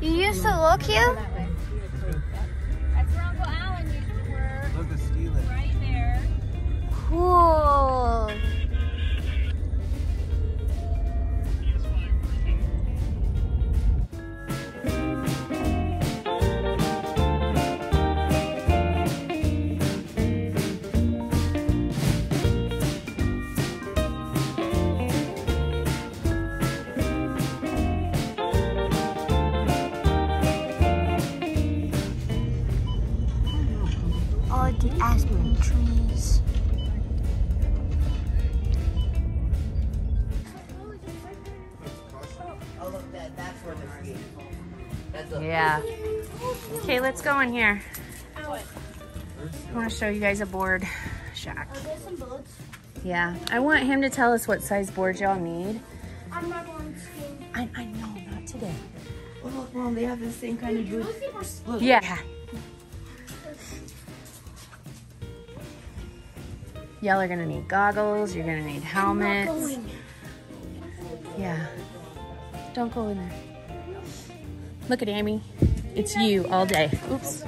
You used to look here? That's where Uncle Alan used to work, Look at Steelan. right there. Cool. Oh, a Yeah. Okay, let's go in here. I want to show you guys a board shack. Oh, are there some boats? Yeah, I want him to tell us what size boards y'all need. I'm not going to. I, I know, not today. Oh, look, Mom, they have the same kind of boots. Look. Yeah. Y'all are gonna need goggles, you're gonna need helmets. Yeah. Don't go in there. Look at Amy. It's you all day. Oops.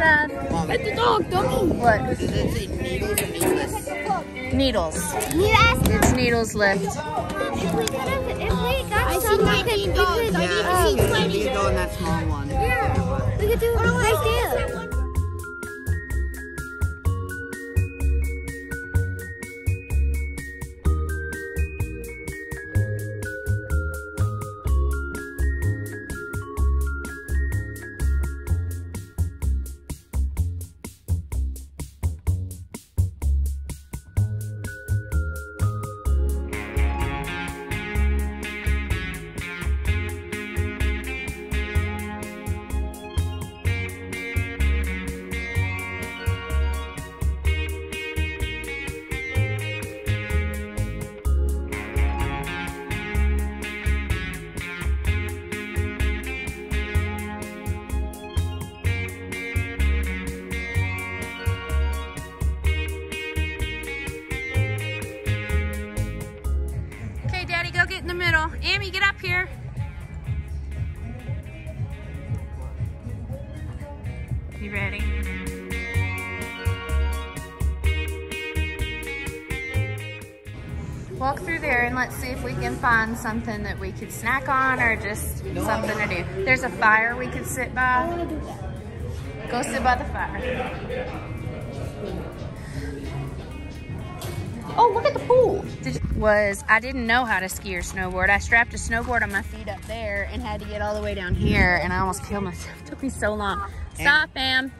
Mom, Pet the dog, dummy. What? does it say needles or needless? Needles. It's needles lift. if we could have, if we got some, we could, we could, Yeah, um, you need to go in that small one. we could do it right there. You ready? Walk through there and let's see if we can find something that we could snack on or just something to do. There's a fire we could sit by. Go sit by the fire. Oh, look at the pool. Did you, was I didn't know how to ski or snowboard. I strapped a snowboard on my feet up there and had to get all the way down here, and I almost killed myself. It took me so long. Stop, ma'am.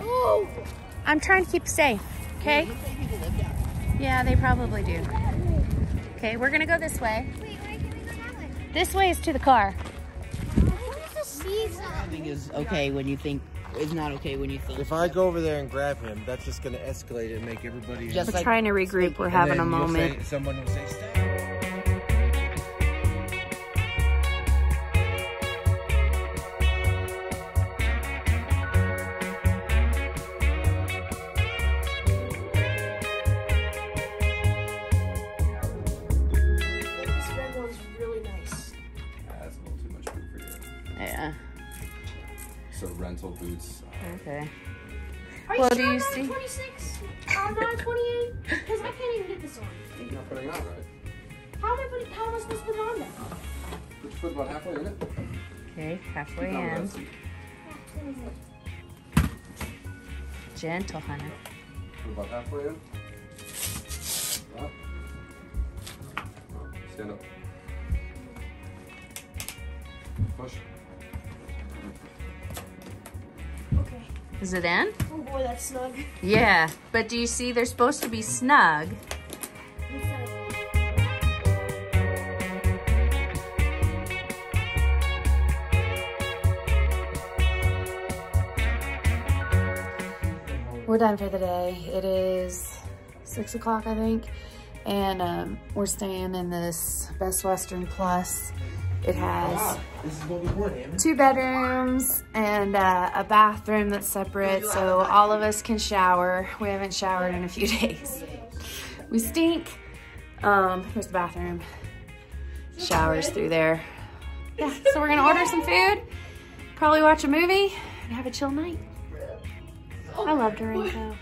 No. I'm trying to keep safe. Okay? Yeah, they probably do. Okay, we're gonna go this way. Wait, where can we go that way? This way is to the car. Where's the season? Something is okay when you think is not okay when you think. If I go over there and grab him, that's just gonna escalate it and make everybody. Just We're like- trying to regroup. We're having a moment. Say, someone will say, "Stop." This red one's really nice. That's a little too much food for you. Yeah. So rental boots. Okay. Are Well, you do sure you I'm not see- 26? I'm not 28? Because I can't even get this on. You're not putting it on, right? How am I, putting, how am I supposed to put it on now? Just put about halfway in it. Okay, halfway Keep it in. that. Gentle, Hunter. We're about halfway in. Up. Stand up. Push. Is it in? Oh boy, that's snug. Yeah, but do you see they're supposed to be snug? We're done for the day. It is six o'clock, I think. And um, we're staying in this Best Western Plus. It has This is what we want, Amy. two bedrooms and uh, a bathroom that's separate so all of us can shower. We haven't showered in a few days. We stink. Um, here's the bathroom. Showers through there. Yeah, so we're gonna order some food, probably watch a movie, and have a chill night. I love Durango.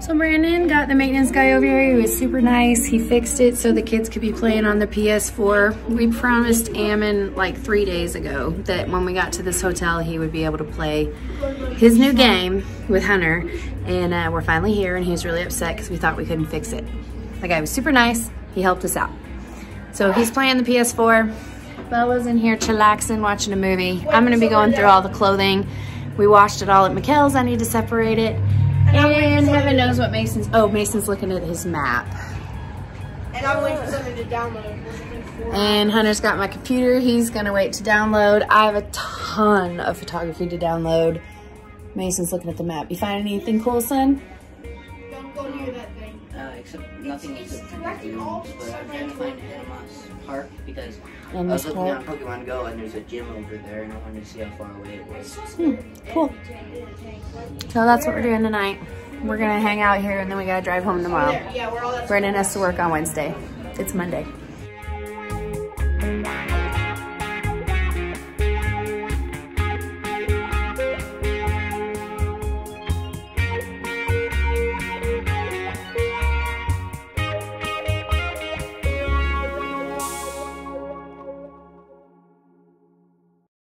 So Brandon got the maintenance guy over here. He was super nice. He fixed it so the kids could be playing on the PS4. We promised Ammon like three days ago that when we got to this hotel, he would be able to play his new game with Hunter. And uh, we're finally here and he was really upset because we thought we couldn't fix it. The guy was super nice. He helped us out. So he's playing the PS4. Bella's in here chillaxing, watching a movie. I'm gonna be going through all the clothing. We washed it all at McKell's. I need to separate it. And heaven knows what Mason's, oh, Mason's looking at his map. And I'm waiting for something to download. And Hunter's got my computer. He's gonna wait to download. I have a ton of photography to download. Mason's looking at the map. You find anything cool, son? Except nothing it's except directing all but the I'm trying to find. Animas Park because I was looking park? on Pokemon Go and there's a gym over there and I wanted to see how far away it was. Hmm, cool. So that's what we're doing tonight. We're gonna hang out here and then we gotta drive home tomorrow. Yeah, we're all that Brandon has to work on Wednesday. It's Monday.